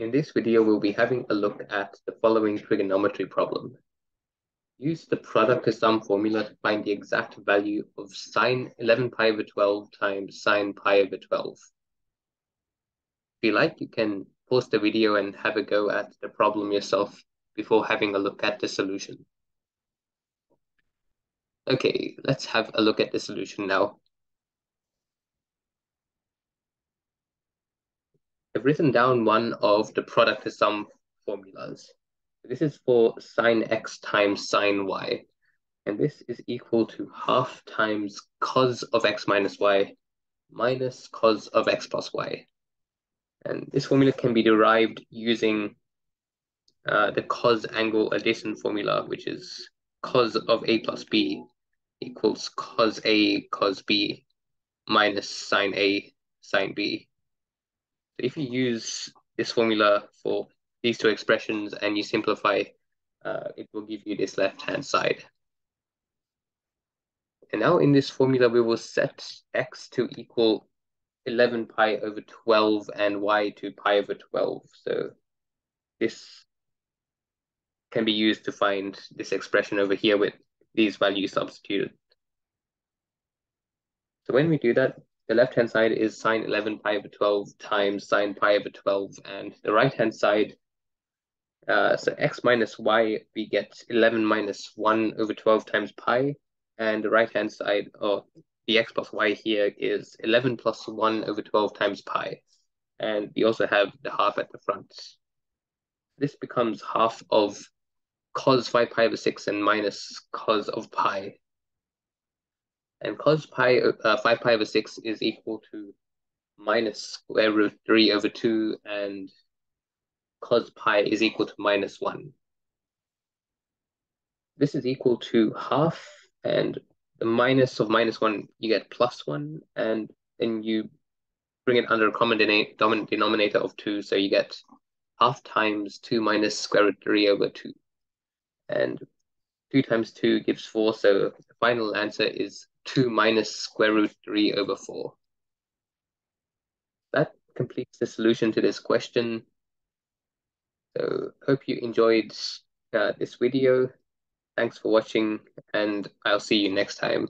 In this video, we'll be having a look at the following trigonometry problem. Use the product of sum formula to find the exact value of sine 11 pi over 12 times sine pi over 12. If you like, you can pause the video and have a go at the problem yourself before having a look at the solution. Okay, let's have a look at the solution now. I've written down one of the product to sum formulas. This is for sine x times sine y. And this is equal to half times cos of x minus y minus cos of x plus y. And this formula can be derived using uh, the cos angle addition formula, which is cos of a plus b equals cos a cos b minus sine a sine b if you use this formula for these two expressions and you simplify, uh, it will give you this left-hand side. And now in this formula, we will set x to equal 11 pi over 12 and y to pi over 12. So this can be used to find this expression over here with these values substituted. So when we do that, the left-hand side is sine 11 pi over 12 times sine pi over 12. And the right-hand side, uh, so x minus y, we get 11 minus 1 over 12 times pi. And the right-hand side, or the x plus y here is 11 plus 1 over 12 times pi. And we also have the half at the front. This becomes half of cos 5 pi over 6 and minus cos of pi and cos pi, uh, 5 pi over 6 is equal to minus square root 3 over 2, and cos pi is equal to minus 1. This is equal to half, and the minus of minus 1, you get plus 1, and then you bring it under a common denominator of 2, so you get half times 2 minus square root 3 over 2. And 2 times 2 gives 4, so the final answer is 2 minus square root 3 over 4. That completes the solution to this question. So hope you enjoyed uh, this video. Thanks for watching and I'll see you next time.